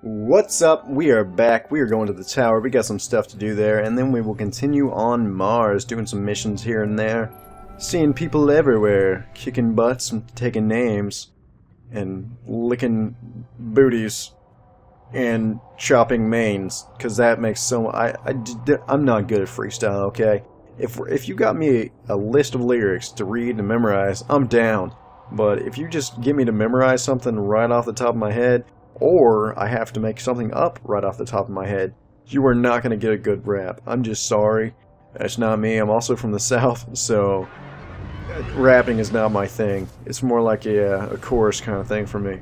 What's up? We are back. We are going to the tower. We got some stuff to do there, and then we will continue on Mars, doing some missions here and there. Seeing people everywhere, kicking butts and taking names, and licking booties, and chopping mains, because that makes so I, I, I'm not good at freestyle, okay? If, if you got me a list of lyrics to read and memorize, I'm down. But if you just get me to memorize something right off the top of my head, or I have to make something up right off the top of my head, you are not going to get a good rap. I'm just sorry. That's not me. I'm also from the South, so rapping is not my thing. It's more like a, a chorus kind of thing for me.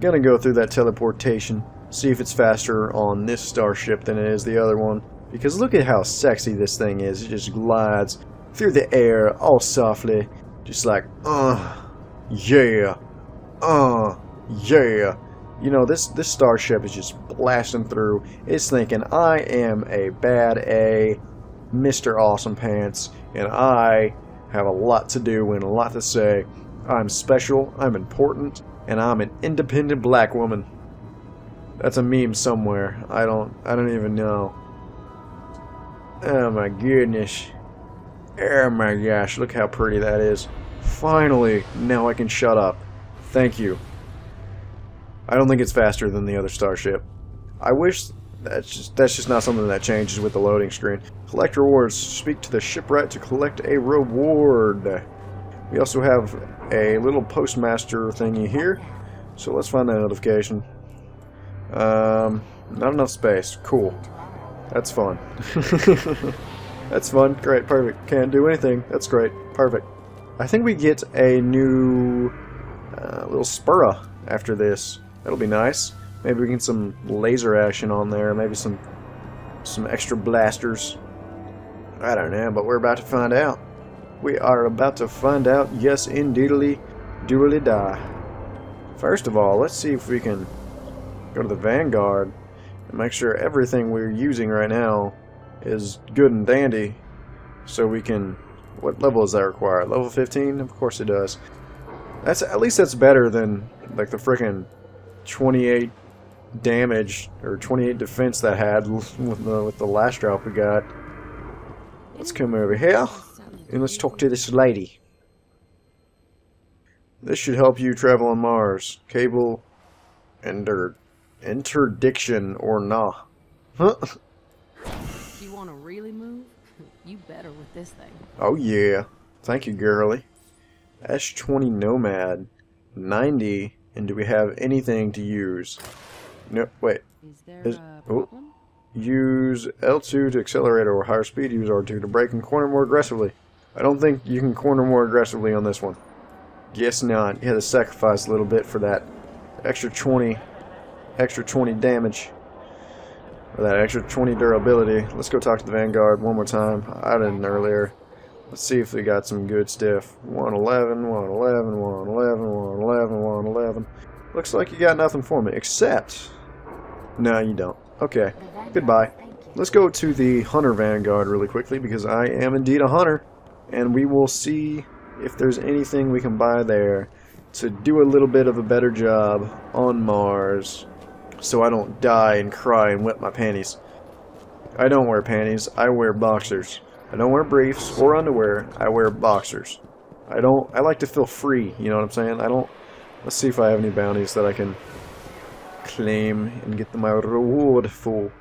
Gonna go through that teleportation, see if it's faster on this starship than it is the other one. Because look at how sexy this thing is. It just glides through the air all softly. Just like, uh, yeah, uh, yeah. You know, this, this starship is just blasting through. It's thinking, I am a bad A, Mr. Awesome Pants, and I have a lot to do and a lot to say. I'm special, I'm important, and I'm an independent black woman. That's a meme somewhere. I don't I don't even know. Oh my goodness. Oh my gosh, look how pretty that is. Finally, now I can shut up. Thank you. I don't think it's faster than the other starship. I wish that's just that's just not something that changes with the loading screen. Collect rewards. Speak to the shipwright to collect a reward. We also have a little postmaster thingy here. So let's find that notification. Um, not enough space. Cool. That's fun. That's fun. Great. Perfect. Can't do anything. That's great. Perfect. I think we get a new uh, little Sparrow after this. That'll be nice. Maybe we can get some laser action on there. Maybe some some extra blasters. I don't know, but we're about to find out. We are about to find out. Yes, indeedly, doodly die. First of all, let's see if we can go to the Vanguard and make sure everything we're using right now is good and dandy so we can what level does that require? Level 15? Of course it does. That's At least that's better than like the freaking 28 damage or 28 defense that had with the, with the last drop we got. Let's come over here and let's talk to this lady. This should help you travel on Mars. Cable inter interdiction or nah. Huh? You want to really move? You better with this thing. Oh yeah. Thank you, girly. S20 Nomad. 90. And do we have anything to use? No, wait. Is there Is- a oh. problem? Use L2 to accelerate or higher speed. Use R2 to brake and corner more aggressively. I don't think you can corner more aggressively on this one. Guess not. You had to sacrifice a little bit for that extra 20, extra 20 damage. Or that extra 20 durability. Let's go talk to the Vanguard one more time. I didn't earlier. Let's see if they got some good stuff. 111, 111, 111, 111, 111. Looks like you got nothing for me, except... No, you don't. Okay. Goodbye. Let's go to the Hunter Vanguard really quickly because I am indeed a hunter. And we will see if there's anything we can buy there to do a little bit of a better job on Mars so I don't die and cry and wet my panties. I don't wear panties, I wear boxers. I don't wear briefs or underwear, I wear boxers. I don't, I like to feel free, you know what I'm saying? I don't, let's see if I have any bounties that I can claim and get my reward for.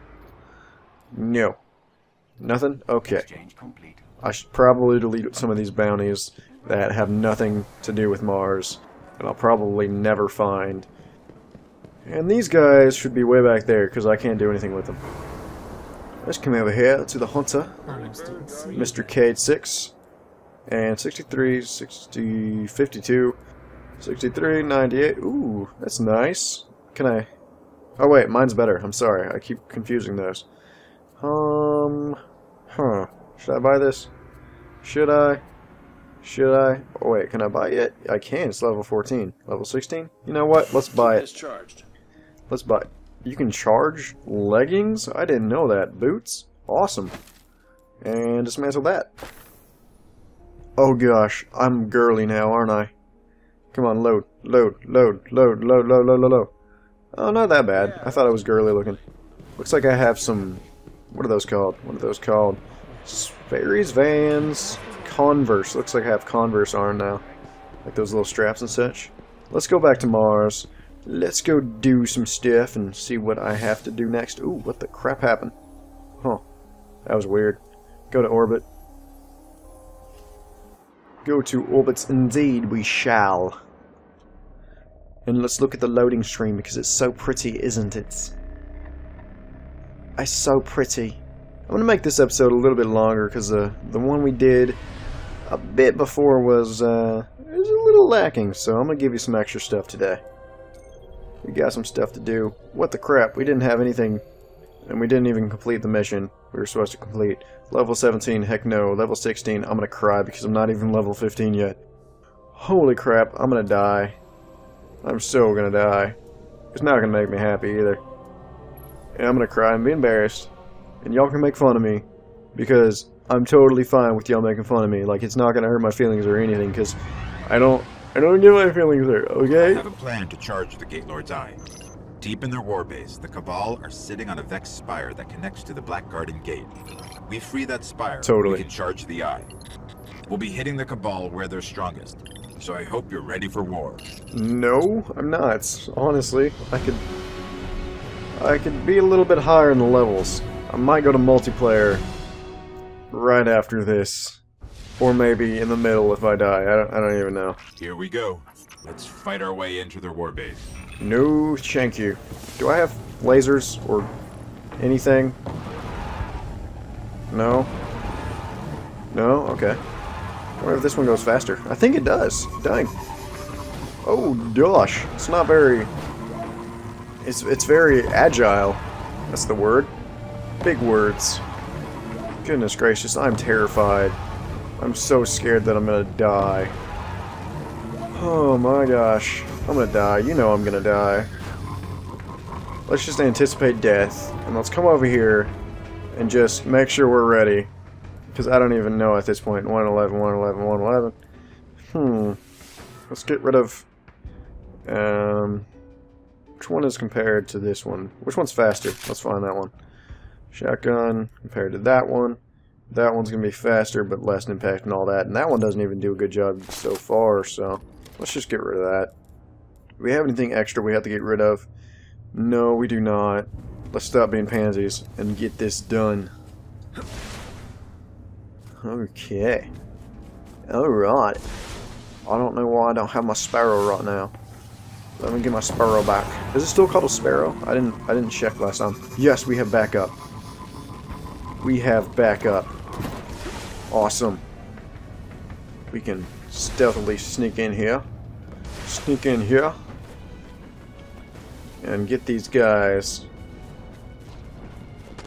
No. Nothing? Okay. I should probably delete some of these bounties that have nothing to do with Mars, and I'll probably never find. And these guys should be way back there, because I can't do anything with them. Let's come over here to the Hunter, Almost didn't see. Mr. Cayde 6, and 63, 60, 52, 63, 98. Ooh, that's nice. Can I... Oh wait, mine's better. I'm sorry. I keep confusing those. Um, huh. Should I buy this? Should I? Should I? Oh wait, can I buy it? I can. It's level 14. Level 16? You know what? Let's buy it. Discharged. Let's buy. You can charge leggings? I didn't know that. Boots? Awesome. And dismantle that. Oh gosh, I'm girly now, aren't I? Come on, load, load, load, load, load, load, load, load, load. Oh, not that bad. I thought I was girly looking. Looks like I have some... What are those called? What are those called? Sperry's Vans Converse. Looks like I have Converse on now. Like those little straps and such. Let's go back to Mars. Let's go do some stuff and see what I have to do next. Ooh, what the crap happened? Huh. That was weird. Go to orbit. Go to orbits indeed we shall. And let's look at the loading screen because it's so pretty, isn't it? It's so pretty. I'm going to make this episode a little bit longer because uh, the one we did a bit before was, uh, was a little lacking, so I'm going to give you some extra stuff today. We got some stuff to do. What the crap, we didn't have anything, and we didn't even complete the mission we were supposed to complete. Level 17, heck no. Level 16, I'm to cry because I'm not even level 15 yet. Holy crap, I'm to die. I'm so to die. It's not to make me happy either. And I'm to cry and be embarrassed and y'all can make fun of me because I'm totally fine with y'all making fun of me. Like it's not gonna hurt my feelings or anything because I don't I don't get my feelings hurt. Okay. I have a plan to charge the Gate Lord's Eye. Deep in their warbase, the Cabal are sitting on a Vex spire that connects to the Black Garden Gate. We free that spire, totally. we can charge the Eye. We'll be hitting the Cabal where they're strongest. So I hope you're ready for war. No, I'm not. Honestly, I could I could be a little bit higher in the levels. I might go to multiplayer right after this. Or maybe in the middle if I die. I don't, I don't even know. Here we go. Let's fight our way into their warbase. No, thank you. Do I have lasers or anything? No? No? Okay. I wonder if this one goes faster. I think it does. Dang. Oh, gosh. It's not very... It's, it's very agile. That's the word. Big words. Goodness gracious, I'm terrified. I'm so scared that I'm gonna die. Oh my gosh. I'm gonna die. You know I'm gonna die. Let's just anticipate death. And let's come over here and just make sure we're ready. Because I don't even know at this point. 111, 111, 111. Hmm. Let's get rid of... Um... Which one is compared to this one? Which one's faster? Let's find that one. Shotgun compared to that one. That one's going to be faster, but less impact and all that. And that one doesn't even do a good job so far, so let's just get rid of that. Do we have anything extra we have to get rid of? No, we do not. Let's stop being pansies and get this done. Okay. Alright. I don't know why I don't have my sparrow right now. Let me get my sparrow back. Is it still called a sparrow? I didn't I didn't check last time. Yes, we have backup we have backup. Awesome. We can stealthily sneak in here. Sneak in here. And get these guys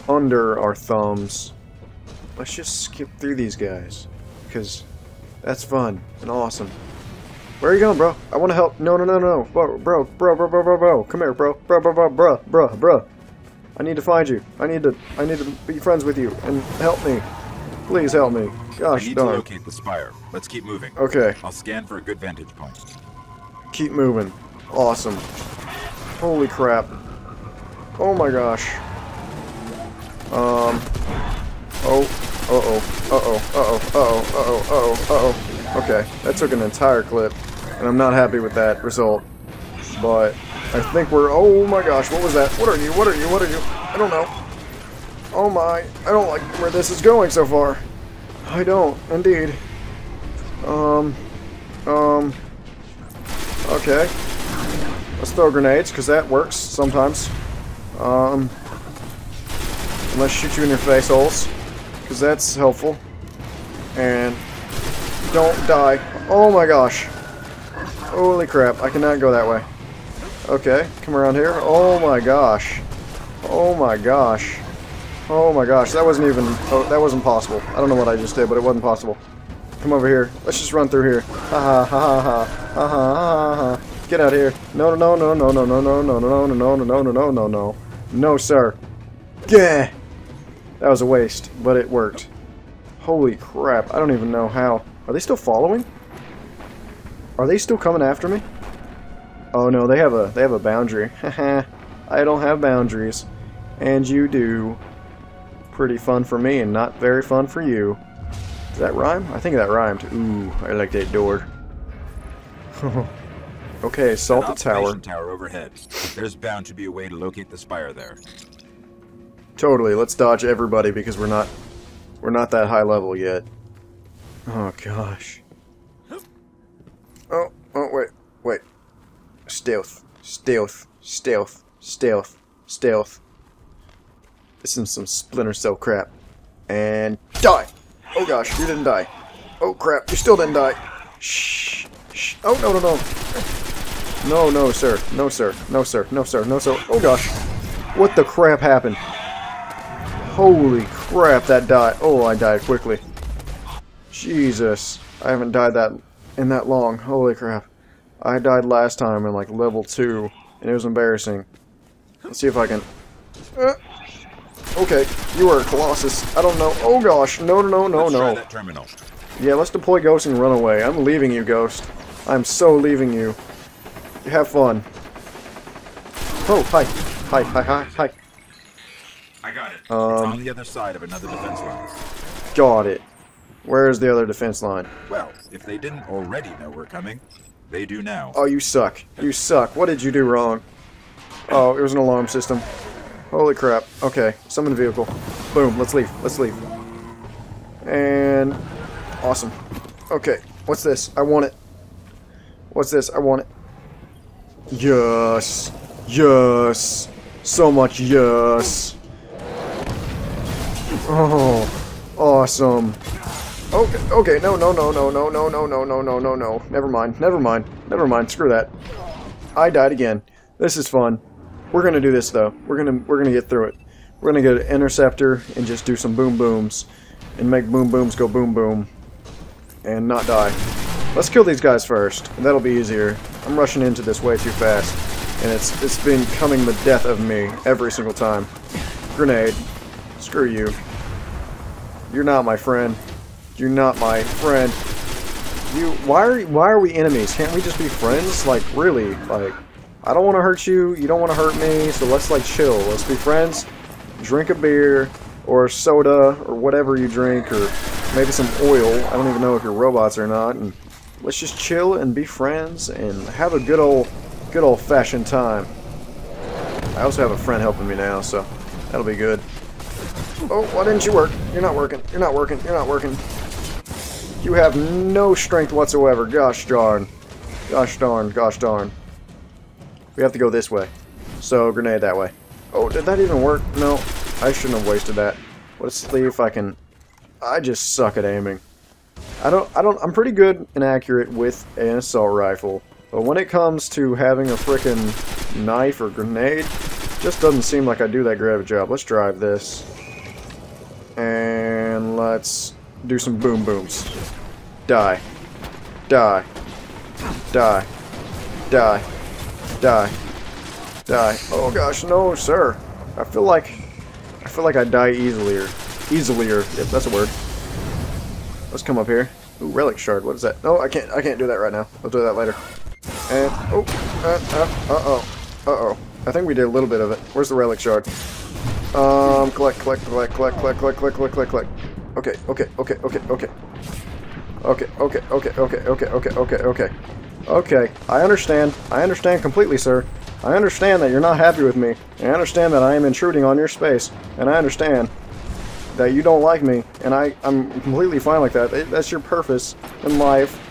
under our thumbs. Let's just skip through these guys. Because that's fun and awesome. Where are you going, bro? I want to help. No, no, no, no. Bro, bro, bro, bro, bro, bro. Come here, bro. Bro, bro, bro, bro, bro, bro. I need to find you. I need to I need to be friends with you and help me. Please help me. Gosh I need darn. to locate the spire. Let's keep moving. Okay. I'll scan for a good vantage point. Keep moving. Awesome. Holy crap. Oh my gosh. Um. Oh. Uh-oh. Uh-oh. Uh-oh. Uh-oh. Uh-oh. Uh-oh. Uh-oh. Okay. That took an entire clip. And I'm not happy with that result. But I think we're... Oh my gosh, what was that? What are you? What are you? What are you? I don't know. Oh my. I don't like where this is going so far. I don't, indeed. Um... Um... Okay. Let's throw grenades, because that works sometimes. Um... Let's shoot you in your face holes, because that's helpful. And... Don't die. Oh my gosh. Holy crap, I cannot go that way. Okay, come around here. Oh my gosh. Oh my gosh. Oh my gosh, that wasn't even, oh, that wasn't possible. I don't know what I just did, but it wasn't possible. Come over here. Let's just run through here. Ha ha ha ha ha ha ha ha. Get out of here. No no no no no no no no no no no no no no no no no. No sir. Yeah. That was a waste, but it worked. Holy crap, I don't even know how. Are they still following? Are they still coming after me? Oh no, they have a they have a boundary. I don't have boundaries. And you do. Pretty fun for me and not very fun for you. Does that rhyme? I think that rhymed. Ooh, I like that door. okay, assault the tower. tower overhead. There's bound to be a way to locate the spire there. Totally. Let's dodge everybody because we're not we're not that high level yet. Oh gosh. Oh, oh wait, wait. Stealth, stealth, stealth, stealth, stealth. This is some Splinter Cell crap. And die. Oh gosh, you didn't die. Oh crap, you still didn't die. Shh. Shh. Oh no no no. No no sir. No sir. No sir. No sir. No sir. Oh gosh. What the crap happened? Holy crap, that died. Oh, I died quickly. Jesus. I haven't died that in that long. Holy crap. I died last time in like level 2, and it was embarrassing. Let's see if I can... Uh, okay, you are a Colossus. I don't know. Oh gosh, no, no, no, no, Let's no. that terminal. Yeah, let's deploy Ghost and run away. I'm leaving you, Ghost. I'm so leaving you. Have fun. Oh, hi. Hi, hi, hi, hi. I got it. Um, it's on the other side of another defense line. Got it. Where's the other defense line? Well, if they didn't already know we're coming, they do now. Oh, you suck. You suck. What did you do wrong? Oh, it was an alarm system. Holy crap. Okay, summon the vehicle. Boom, let's leave. Let's leave. And... Awesome. Okay, what's this? I want it. What's this? I want it. Yes. Yes. So much yes. Oh, awesome. Okay, okay, no, no, no, no, no, no, no, no, no, no, no, no. Never mind, never mind, never mind. Screw that. I died again. This is fun. We're gonna do this though. We're gonna we're gonna get through it. We're gonna go an interceptor and just do some boom booms, and make boom booms go boom boom, and not die. Let's kill these guys first. That'll be easier. I'm rushing into this way too fast, and it's it's been coming the death of me every single time. Grenade. Screw you. You're not my friend. You're not my friend. You. Why are why are we enemies? Can't we just be friends? Like really? Like I don't want to hurt you. You don't want to hurt me. So let's like chill. Let's be friends. Drink a beer or soda or whatever you drink or maybe some oil. I don't even know if you're robots or not. And let's just chill and be friends and have a good old good old fashioned time. I also have a friend helping me now, so that'll be good. Oh, why didn't you work? You're not working. You're not working. You're not working. You have no strength whatsoever. Gosh darn. Gosh darn. Gosh darn. We have to go this way. So, grenade that way. Oh, did that even work? No. I shouldn't have wasted that. Let's see if I can... I just suck at aiming. I don't... I don't... I'm pretty good and accurate with an assault rifle. But when it comes to having a frickin' knife or grenade, just doesn't seem like I do that great of a job. Let's drive this. And let's do some boom booms. Die. Die. Die. Die. Die. Die. Oh gosh, no, sir. I feel like I feel like I die easily or easilier, if that's a word. Let's come up here. Ooh, relic shard. What is that? No, I can't I can't do that right now. I'll do that later. And oh uh, uh, uh oh. Uh oh. I think we did a little bit of it. Where's the relic shard? Um, collect, collect, collect, collect, collect, collect, collect, collect, collect, collect. Okay, okay, okay, okay, okay. Okay, okay, okay, okay, okay, okay, okay, okay. Okay, I understand. I understand completely, sir. I understand that you're not happy with me. I understand that I am intruding on your space. And I understand that you don't like me. And I, I'm completely fine like that. That's your purpose in life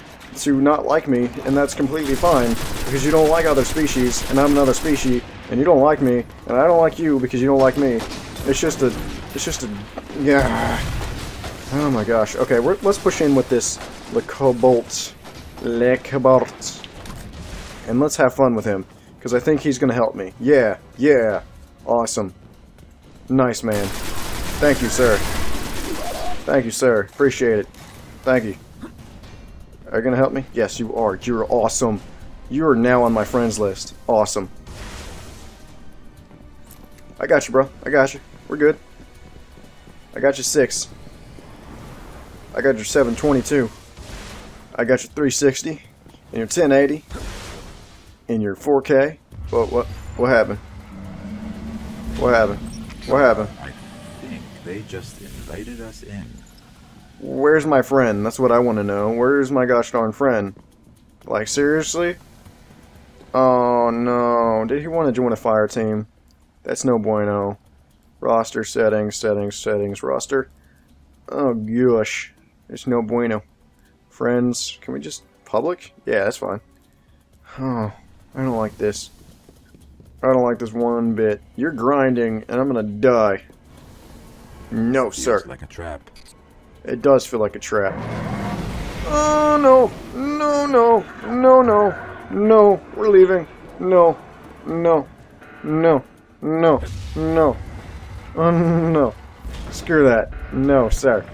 to not like me. And that's completely fine. Because you don't like other species. And I'm another species and you don't like me, and I don't like you because you don't like me. It's just a, it's just a, yeah. Oh my gosh. Okay, let's push in with this Le Cobalt, Le Cobalt, and let's have fun with him because I think he's gonna help me. Yeah, yeah, awesome, nice man. Thank you, sir. Thank you, sir. Appreciate it. Thank you. Are you gonna help me? Yes, you are. You're awesome. You are now on my friends list. Awesome. I got you, bro. I got you. We're good. I got you six. I got your 722. I got your 360 and your 1080 and your 4K. What what what happened? What happened? What happened? I think they just invited us in. Where's my friend? That's what I want to know. Where's my gosh darn friend? Like, seriously? Oh, no. Did he want to join a fire team? That's no bueno. Roster settings, settings, settings, roster. Oh, gosh. It's no bueno. Friends, can we just public? Yeah, that's fine. Oh, I don't like this. I don't like this one bit. You're grinding, and I'm gonna die. No, sir. Feels like a trap. It does feel like a trap. Oh, no. No, no. No, no. No. We're leaving. No. No. No. No. No. Oh, no. Screw that. No, sir.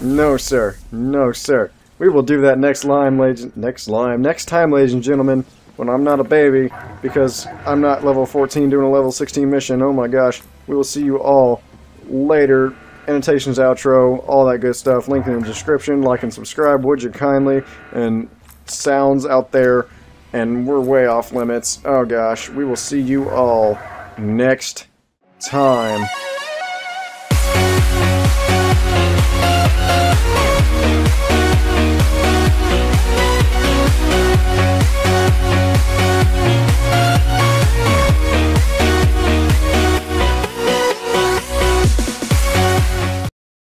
No, sir. No, sir. We will do that next lime, ladies. Next lime. Next time, ladies and gentlemen, when I'm not a baby, because I'm not level 14 doing a level 16 mission. Oh my gosh. We will see you all later. Annotations, outro, all that good stuff. Link in the description. Like and subscribe, would you kindly? And sounds out there. And we're way off limits. Oh gosh. We will see you all next time.